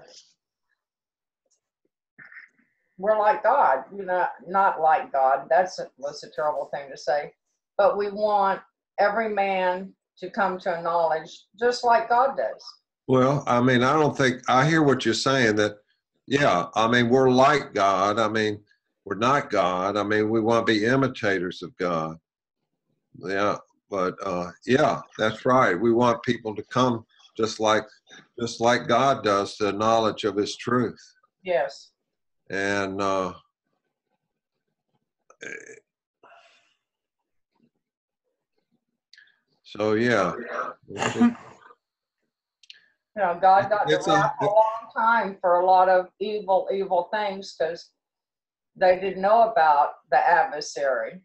we're like God, you know, not like God. That's a, was a terrible thing to say. But we want every man to come to a knowledge just like God does. well i mean i don't think i hear what you're saying that yeah i mean we're like god i mean we're not god i mean we want to be imitators of god yeah but uh yeah that's right we want people to come just like just like god does to knowledge of his truth Yes. And uh so yeah You know, God got It's a- wrath a long time for a lot of evil, evil things because they didn't know about the adversary.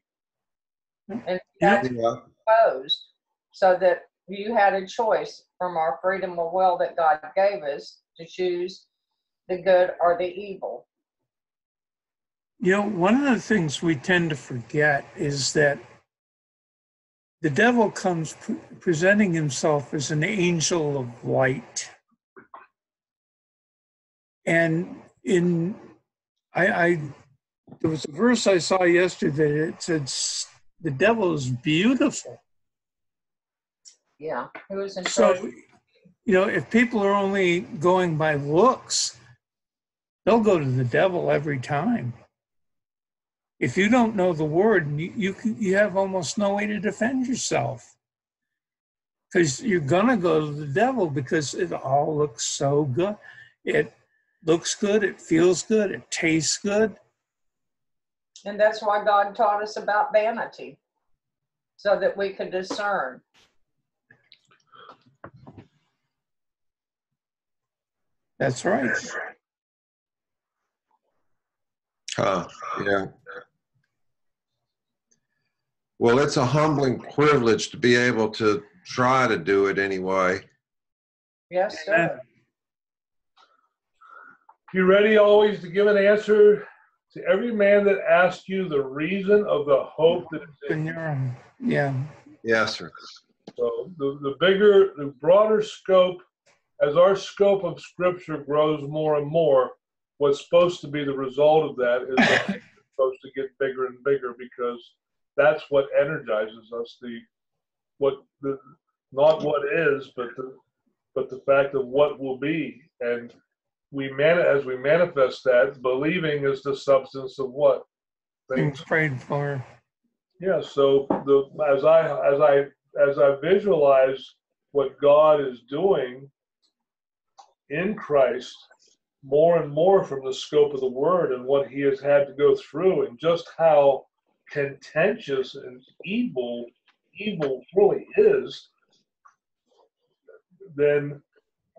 And that's Yeah. exposed so that you had a choice from our freedom of will that God gave us to choose the good or the evil. You know, one of the things we tend to forget is that the devil comes pre- presenting himself as an angel of light. And in, I, I, there was a verse I saw yesterday that said, the devil is beautiful. Yeah, he was in So, you know, if people are only going by looks, they'll go to the devil every time. If you don't know the word, you you, can- you have almost no way to defend yourself. Because you're gonna go to the devil because it all looks so good. It looks good, it feels good, it tastes good. And that's why God taught us about vanity, so that we could discern. That's right. Huh, yeah. Well, it's a humbling privilege to be able to try to do it anyway. Yes, Amen. sir. You ready always to give an answer to every man that asks you the reason of the hope that is in you? yeah, Yes, sir. So the, the bigger, the broader scope, as our scope of scripture grows more and more, what's supposed to be the result of that is that it's supposed to get bigger and bigger because that's what energizes us. The what the not what is, but the but the fact of what will be. And we man as we manifest that, believing is the substance of what? things prayed for. Yeah, so the as I as I as I visualize what God is doing in Christ more and more from the scope of the word and what he has had to go through and just how contentious and evil evil really is, then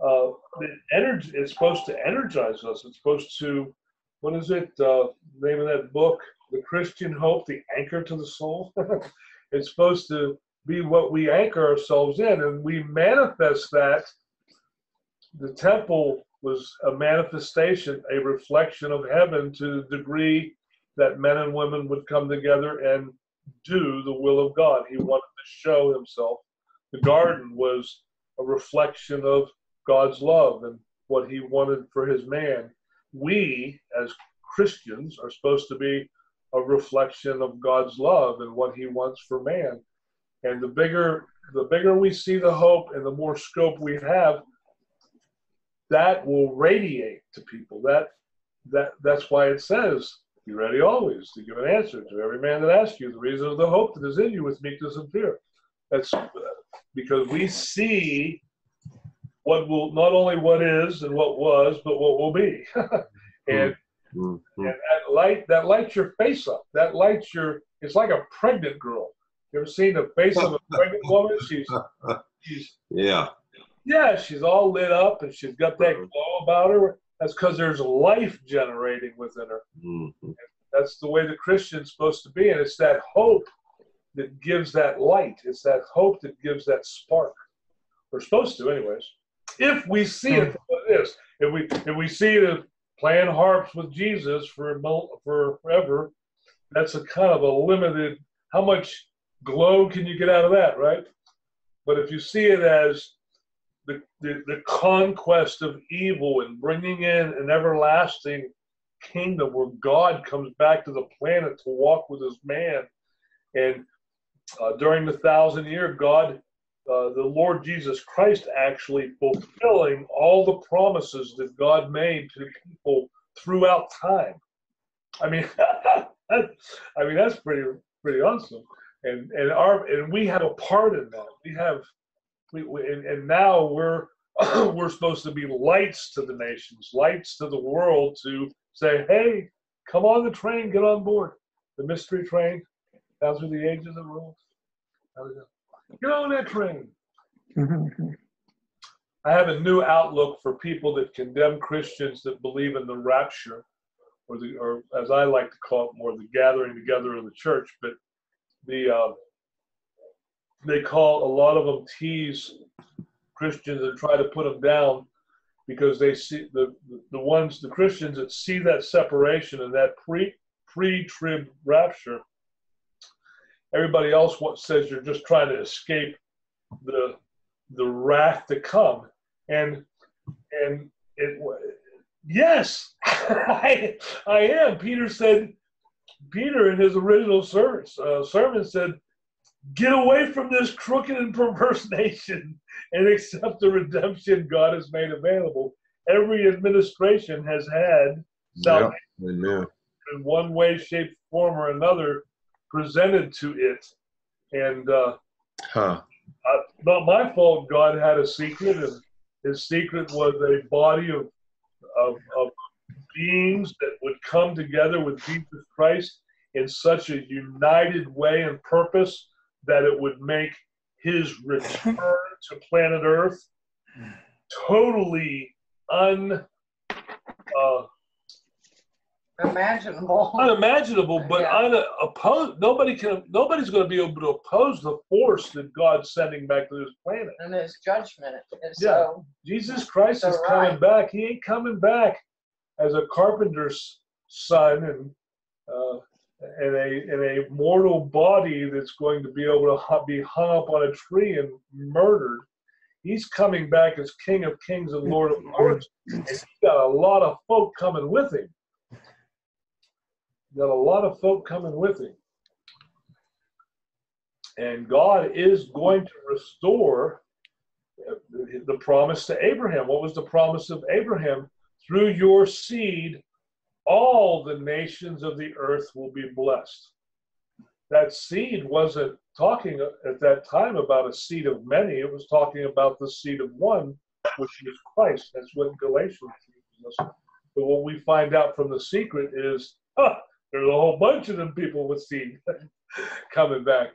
uh, the energy it's supposed to energize us. It's supposed to what is it? Uh, name of that book? The Christian Hope, the anchor to the soul. it's supposed to be what we anchor ourselves in, and we manifest that. The temple was a manifestation, a reflection of heaven to the degree that men and women would come together and do the will of God. He wanted to show himself. The garden was a reflection of God's love and what he wanted for his man. We, as Christians, are supposed to be a reflection of God's love and what he wants for man. And the bigger the bigger we see the hope and the more scope we have, that will radiate to people. That that that's why it says, "Be ready always to give an answer to every man that asks you the reason of the hope that is in you with meekness and fear." That's because we see what will not only what is and what was, but what will be. Hmm. and Mhm. and that light that lights your face up. That lights your. It's like a pregnant girl. You ever seen the face of a pregnant woman? She's she's Yeah. yeah, she's all lit up and she's got that uh-huh. glow about her. That's because there's life generating within her. Mhm. That's the way the Christian's supposed to be, and it's that hope that gives that light. It's that hope that gives that spark. We're supposed to, anyways. If we see it for what it is, if we if we see it playing harps with Jesus for for forever, that's a kind of a limited. How much glow can you get out of that, right? But if you see it as the, the, the conquest of evil and bringing in an everlasting kingdom where God comes back to the planet to walk with his man. And uh, during the thousand year, God, uh, the Lord Jesus Christ, actually fulfilling all the promises that God made to people throughout time. I mean, I mean that's pretty pretty awesome. And and our and we have a part in that. We have, we, and, and now we're we're supposed to be lights to the nations, lights to the world to say, hey, come on the train, get on board. The mystery train down through the ages of world. Get on that train. I have a new outlook for people that condemn Christians that believe in the rapture, or the, or as I like to call it, more the gathering together of the church. But the uh, they call a lot of them tease Christians and try to put them down because they see the the ones the Christians that see that separation and that pre pre trib rapture. Everybody else what says you're just trying to escape the the wrath to come, and and it yes, I I am. Peter said. Peter in his original sermon, uh, sermon said, "Get away from this crooked and perverse nation and accept the redemption God has made available." Every administration has had salvation Amen. in one way, shape, form, or another presented to it, and. Uh, Huh. uh, not my fault. God had a secret, and His secret was a body of, of of beings that would come together with Jesus Christ in such a united way and purpose that it would make His return to planet Earth totally un. Uh, Imaginable. unimaginable, but Yeah. unopposed. Nobody can. Nobody's going to be able to oppose the force that God's sending back to this planet. And his judgment is Yeah. so Jesus Christ So is coming right. back. He ain't coming back as a carpenter's son and uh, and a and a mortal body that's going to be able to be hung up on a tree and murdered. He's coming back as King of Kings and Lord of Lords, and he's got a lot of folk coming with him. Got a lot of folk coming with him. And God is going to restore the promise to Abraham. What was the promise of Abraham? Through your seed, all the nations of the earth will be blessed. That seed wasn't talking at that time about a seed of many, it was talking about the seed of one, which is Christ. That's what Galatians teaches us. But what we find out from the secret is, huh, there's a whole bunch of them people with seed coming back.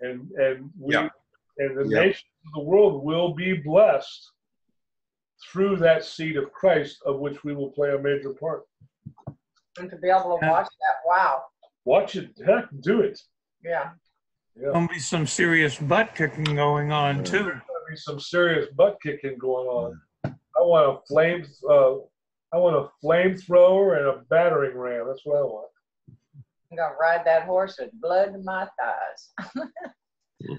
And and we Yeah. and the Yeah. nations of the world will be blessed through that seed of Christ, of which we will play a major part. And to be able to watch that. Wow. Watch it, heck, do it. Yeah. yeah. Gonna be some serious butt kicking going on too. There's gonna be some serious butt kicking going on. I want a flame, uh, I want a flamethrower and a battering ram. That's what I want. I'm gonna ride that horse with blood in my thighs.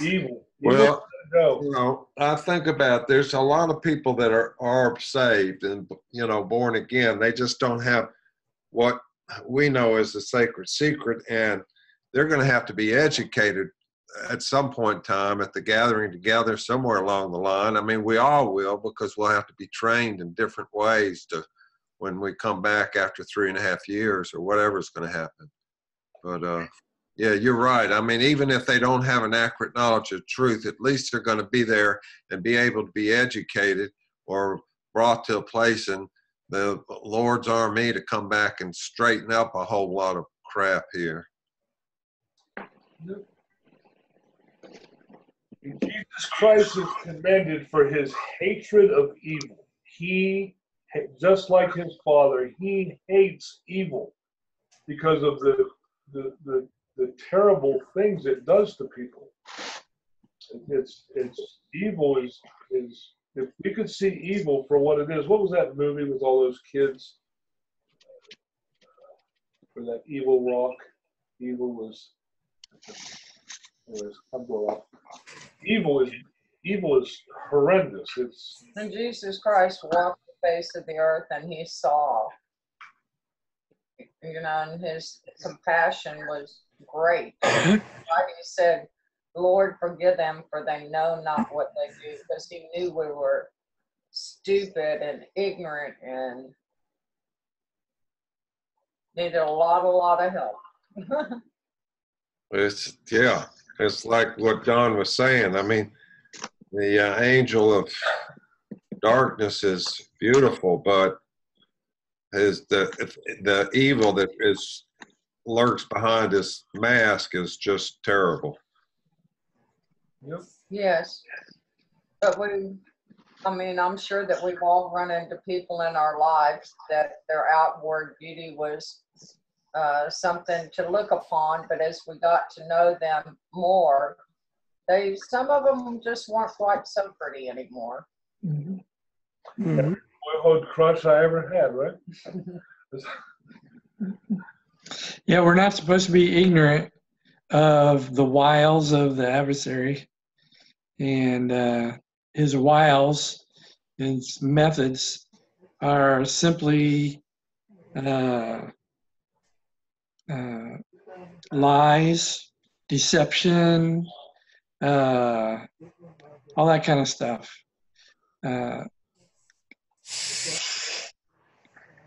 Evil. Well, Evil, you know, I think about there's a lot of people that are are saved and you know born again. They just don't have what we know as the sacred secret, and they're going to have to be educated at some point in time at the gathering together somewhere along the line. I mean, we all will because we'll have to be trained in different ways to when we come back after three and a half years or whatever is going to happen. But uh, yeah, you're right. I mean, even if they don't have an accurate knowledge of truth, at least they're going to be there and be able to be educated or brought to a place in the Lord's army to come back and straighten up a whole lot of crap here. Jesus Christ is commended for his hatred of evil. He, just like his father, he hates evil because of the the, the, the terrible things it does to people. It's it's evil is is if we could see evil for what it is. What was that movie with all those kids? For that evil rock, evil was. Anyways, I'm going off evil is evil is horrendous. It's And Jesus Christ walked the face of the earth and he saw. You know, and his compassion was great. He said, Lord, forgive them, for they know not what they do, because he knew we were stupid and ignorant and needed a lot, a lot of help. It's yeah, it's like what Don was saying. I mean, the uh, angel of darkness is beautiful, but is the the evil that is lurks behind his mask is just terrible. yep. yes. But we, I mean, I'm sure that we've all run into people in our lives that their outward beauty was uh, something to look upon, but as we got to know them more, they some of them just weren't quite so pretty anymore. Mhm. Mhm. Boyhood crush I ever had, right? Yeah, we're not supposed to be ignorant of the wiles of the adversary and uh, his wiles, his methods are simply uh, uh, lies, deception, uh, all that kind of stuff. Uh,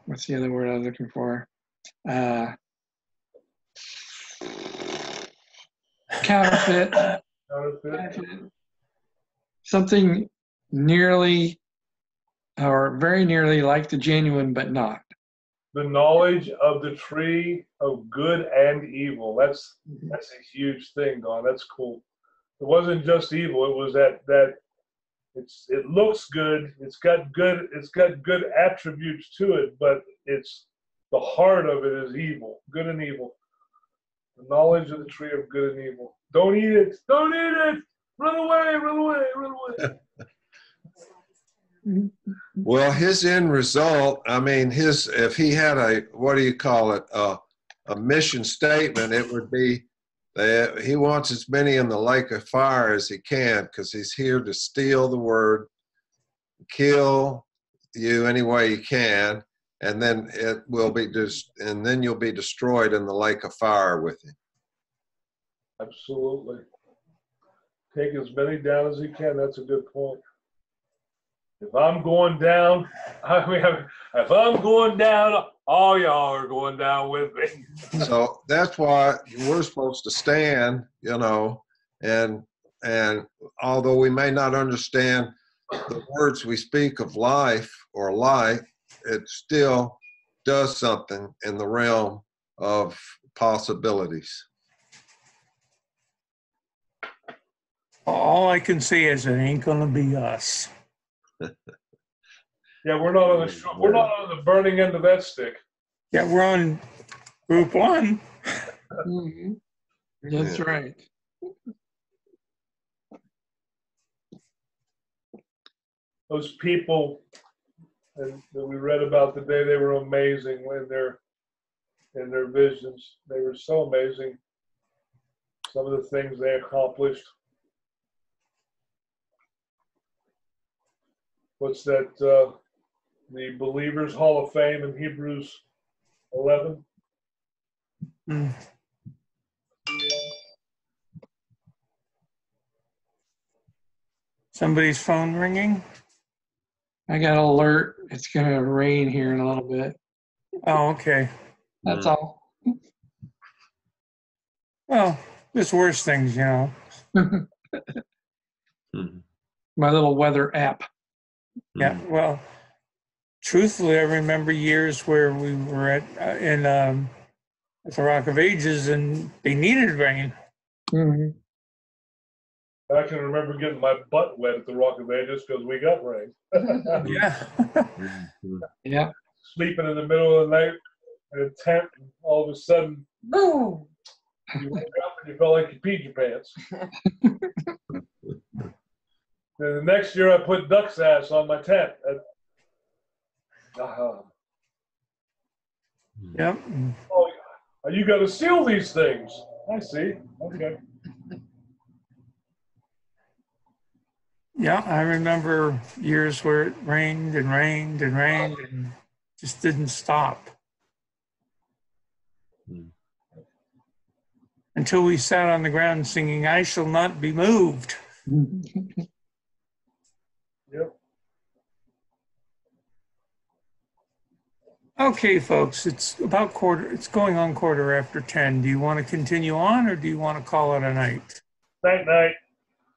what's the other word I was looking for? Counterfeit, Counterfeit. something nearly or very nearly like the genuine, but not. The knowledge of the tree of good and evil. That's that's a huge thing, Don. That's cool. It wasn't just evil. It was that that it's it looks good. It's got good. It's got good attributes to it, but it's the heart of it is evil, good and evil. The knowledge of the tree of good and evil. Don't eat it. Don't eat it. Run away. Run away. Run away. Well, his end result, I mean, his, if he had a, what do you call it, uh, a mission statement, it would be that he wants as many in the lake of fire as he can because he's here to steal the word, kill you any way he can, and then it will be just, and then you'll be destroyed in the lake of fire with him. Absolutely. Take as many down as you can. That's a good point. If I'm going down, I mean, if I'm going down, all y'all are going down with me. so that's why we're supposed to stand you know and and although we may not understand the words we speak of life or light it still does something in the realm of possibilities All I can say is it ain't gonna be us. Yeah, we're not on the short, we're not on the burning end of that stick. Yeah, we're on group one. Mhm. That's right. Those people and that we read about today, they were amazing in their in their visions. They were so amazing. Some of the things they accomplished. What's that? Uh, the Believers Hall of Fame in Hebrews 11. Hmm. Somebody's phone ringing? I got an alert. It's going to rain here in a little bit. Oh, okay. That's all. Well, there's worse things, you know. My little weather app. Yeah, well, truthfully, I remember years where we were at, uh, in, um, at the Rock of Ages and they needed rain. Mhm. I can remember getting my butt wet at the Rock of Ages because we got rain. Yeah. Yeah. Sleeping in the middle of the night in a tent, and all of a sudden, boom! You woke up and you felt like you peed your pants. then the next year, I put duck's ass on my tent. Uh, uh, Yep. oh, you got to seal these things. I see. Okay. Yeah, I remember years where it rained and rained and rained and just didn't stop. Hmm. Until we sat on the ground singing, I shall not be moved. Yep. Okay, folks, it's about quarter, it's going on quarter after 10. Do you want to continue on or do you want to call it a night? Night, night.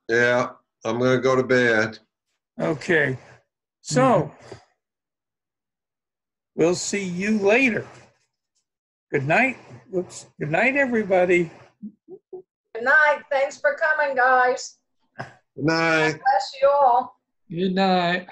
yeah i'm going to go to bed Okay, so we'll see you later. Good night. Whoops. Good night, everybody. Good night. Thanks for coming, guys. Good night. Bless you all. Good night.